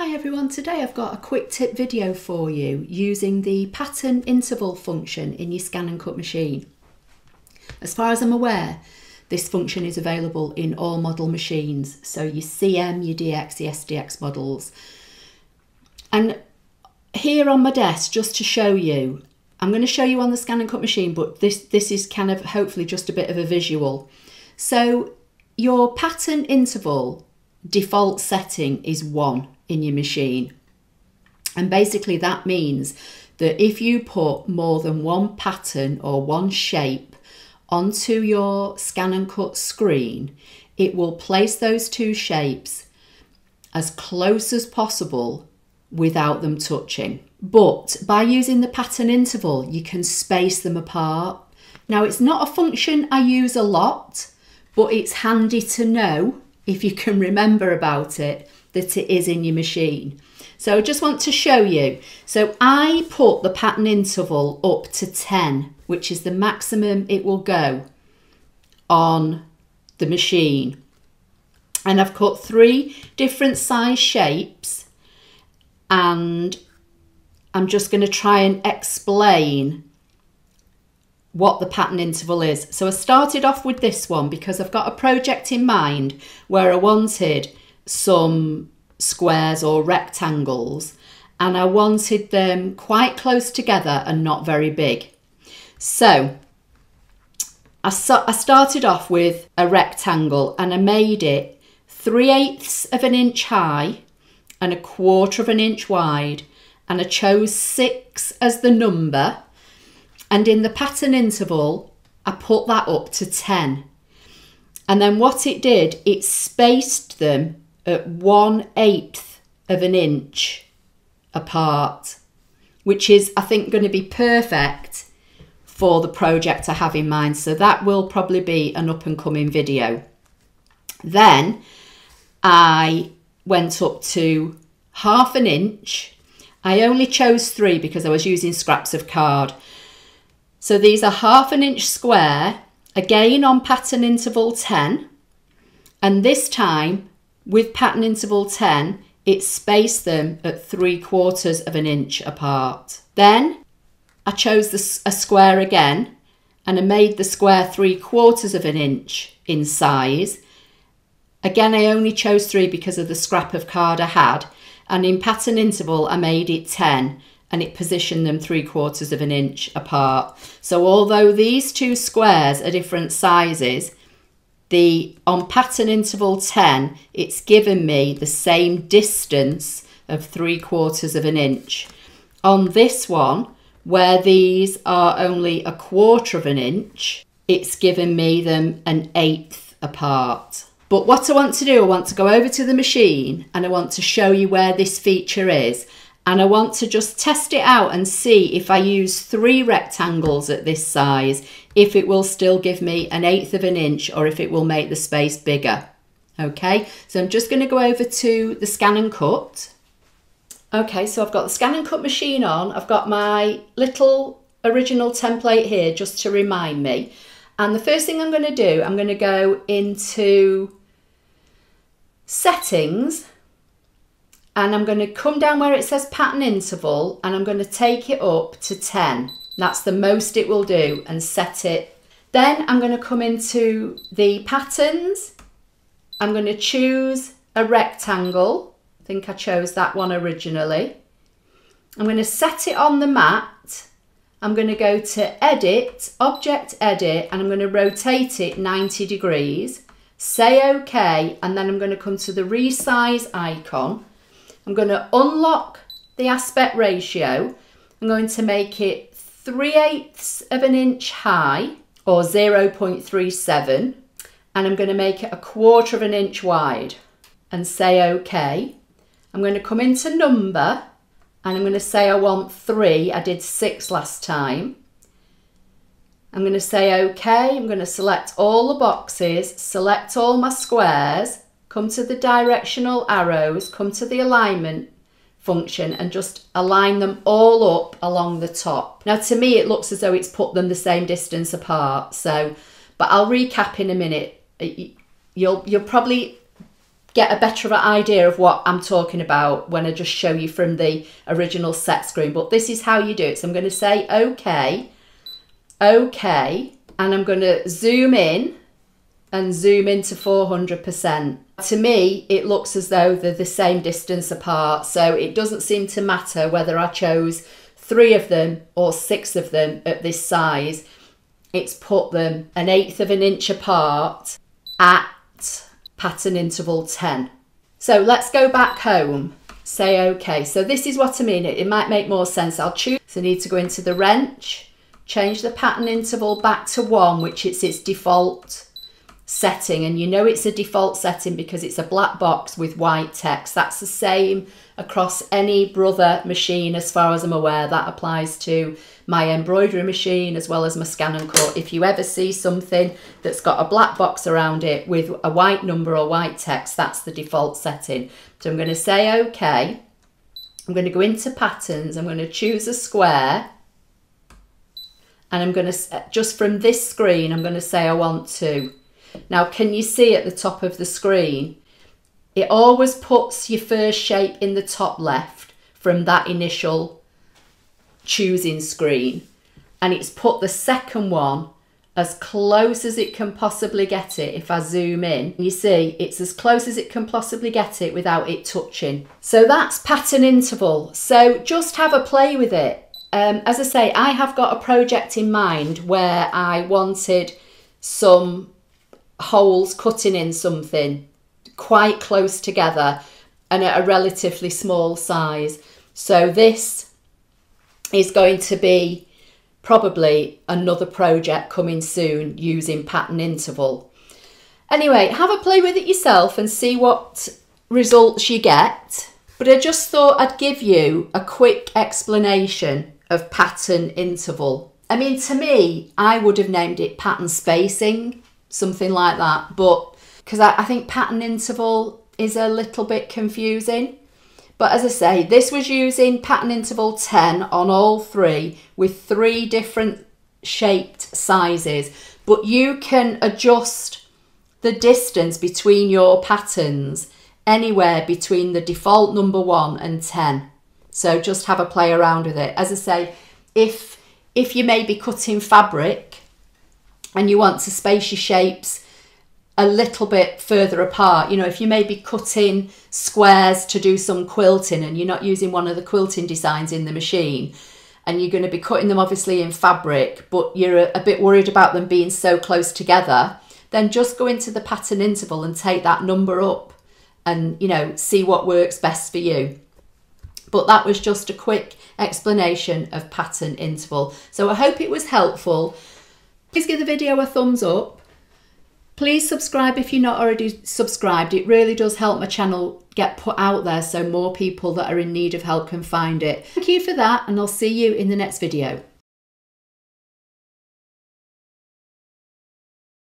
Hi everyone, today I've got a quick tip video for you using the pattern interval function in your scan and cut machine. As far as I'm aware, this function is available in all model machines, so your CM, your DX, your SDX models. And here on my desk, just to show you, I'm going to show you on the scan and cut machine, but this, this is kind of hopefully just a bit of a visual. So your pattern interval default setting is one in your machine. And basically that means that if you put more than one pattern or one shape onto your scan and cut screen, it will place those two shapes as close as possible without them touching. But by using the pattern interval, you can space them apart. Now, it's not a function I use a lot, but it's handy to know if you can remember about it that it is in your machine. So I just want to show you. So I put the pattern interval up to 10, which is the maximum it will go on the machine. And I've cut three different size shapes and I'm just going to try and explain what the pattern interval is. So I started off with this one because I've got a project in mind where I wanted some squares or rectangles and I wanted them quite close together and not very big. So I, so I started off with a rectangle and I made it 3 eighths of an inch high and a quarter of an inch wide and I chose 6 as the number and in the pattern interval I put that up to 10 and then what it did it spaced them at one eighth of an inch apart, which is, I think, going to be perfect for the project I have in mind. So that will probably be an up and coming video. Then I went up to half an inch. I only chose three because I was using scraps of card. So these are half an inch square, again on pattern interval 10. And this time with pattern interval 10, it spaced them at three quarters of an inch apart. Then I chose the, a square again and I made the square three quarters of an inch in size. Again, I only chose three because of the scrap of card I had. And in pattern interval, I made it 10 and it positioned them three quarters of an inch apart. So although these two squares are different sizes, the on pattern interval 10 it's given me the same distance of three quarters of an inch. On this one where these are only a quarter of an inch it's given me them an eighth apart. But what I want to do I want to go over to the machine and I want to show you where this feature is and I want to just test it out and see if I use three rectangles at this size, if it will still give me an eighth of an inch or if it will make the space bigger. Okay, so I'm just going to go over to the scan and cut. Okay, so I've got the scan and cut machine on. I've got my little original template here just to remind me. And the first thing I'm going to do, I'm going to go into settings and I'm going to come down where it says pattern interval and I'm going to take it up to 10. That's the most it will do and set it. Then I'm going to come into the patterns. I'm going to choose a rectangle. I think I chose that one originally. I'm going to set it on the mat. I'm going to go to edit, object edit, and I'm going to rotate it 90 degrees. Say OK, and then I'm going to come to the resize icon I'm going to unlock the aspect ratio. I'm going to make it 3 eighths of an inch high or 0.37 and I'm going to make it a quarter of an inch wide and say OK. I'm going to come into number and I'm going to say I want 3. I did 6 last time. I'm going to say OK. I'm going to select all the boxes, select all my squares come to the directional arrows, come to the alignment function and just align them all up along the top. Now to me it looks as though it's put them the same distance apart so but I'll recap in a minute. You'll you'll probably get a better idea of what I'm talking about when I just show you from the original set screen. But this is how you do it. So I'm going to say OK, OK, and I'm going to zoom in and zoom into 400%. To me, it looks as though they're the same distance apart. So it doesn't seem to matter whether I chose three of them or six of them at this size. It's put them an eighth of an inch apart at pattern interval 10. So let's go back home, say okay. So this is what I mean, it, it might make more sense. I'll choose, so I need to go into the wrench, change the pattern interval back to one, which is its default setting. And you know it's a default setting because it's a black box with white text. That's the same across any brother machine as far as I'm aware. That applies to my embroidery machine as well as my scan and cut. If you ever see something that's got a black box around it with a white number or white text, that's the default setting. So I'm going to say OK. I'm going to go into patterns. I'm going to choose a square. And I'm going to, just from this screen, I'm going to say I want to. Now, can you see at the top of the screen? It always puts your first shape in the top left from that initial choosing screen and it's put the second one as close as it can possibly get it if I zoom in. You see, it's as close as it can possibly get it without it touching. So that's pattern interval. So just have a play with it. Um, as I say, I have got a project in mind where I wanted some holes cutting in something quite close together and at a relatively small size. So this is going to be probably another project coming soon using pattern interval. Anyway, have a play with it yourself and see what results you get. But I just thought I'd give you a quick explanation of pattern interval. I mean, to me, I would have named it pattern spacing, something like that. But because I, I think pattern interval is a little bit confusing. But as I say, this was using pattern interval 10 on all three with three different shaped sizes. But you can adjust the distance between your patterns anywhere between the default number 1 and 10. So just have a play around with it. As I say, if if you may be cutting fabric and you want to space your shapes a little bit further apart. You know, if you may be cutting squares to do some quilting and you're not using one of the quilting designs in the machine and you're going to be cutting them obviously in fabric, but you're a, a bit worried about them being so close together, then just go into the pattern interval and take that number up and, you know, see what works best for you. But that was just a quick explanation of pattern interval. So I hope it was helpful. Please give the video a thumbs up Please subscribe if you're not already subscribed. It really does help my channel get put out there so more people that are in need of help can find it. Thank you for that and I'll see you in the next video.